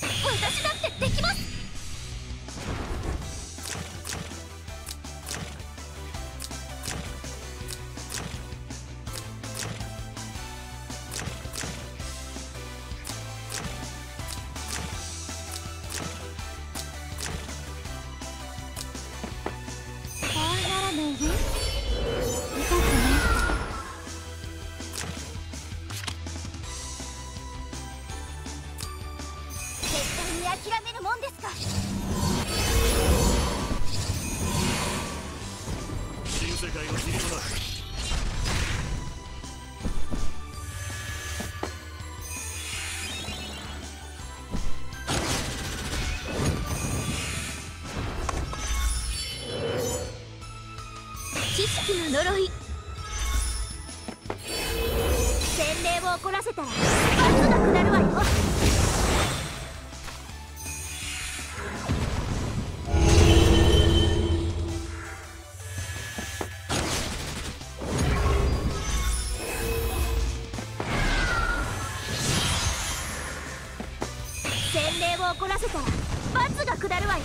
私だってできます。諦めるもんですか。新世界の塵とな知識の呪い。洗礼を怒らせたら罰が下るわよを怒らせたら罰が下るわよ。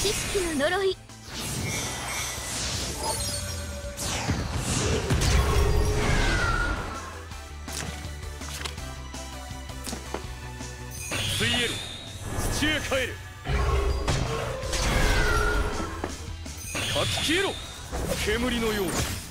知識の呪い。水エル土へ帰る書き消えろ。煙のように。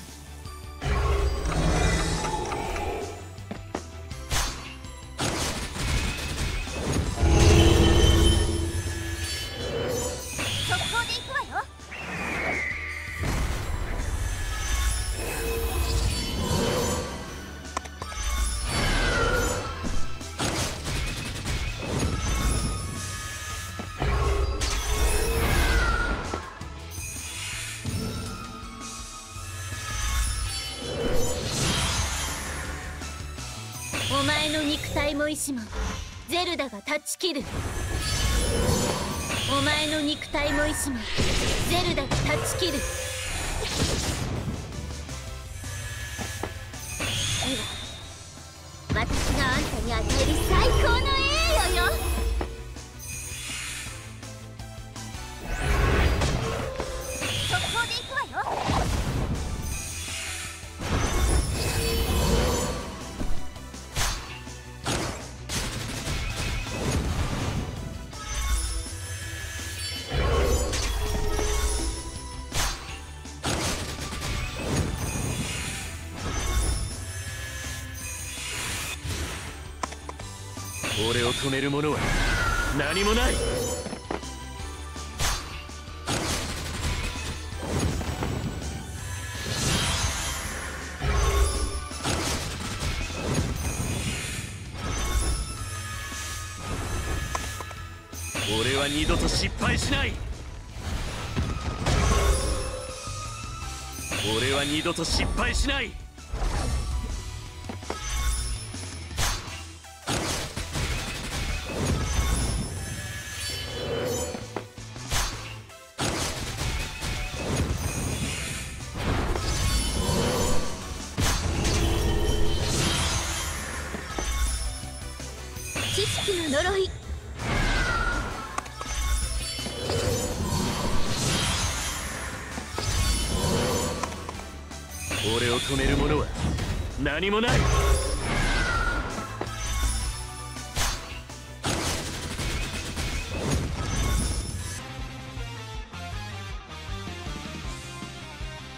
お前の肉体も意志もゼルダが断ち切る。お前の肉体も意志もゼルダが断ち切る。では私があんたに与える最高の俺を止める者は何もない。俺は二度と失敗しない。俺は二度と失敗しない。識の呪い。俺を止める者は何もない。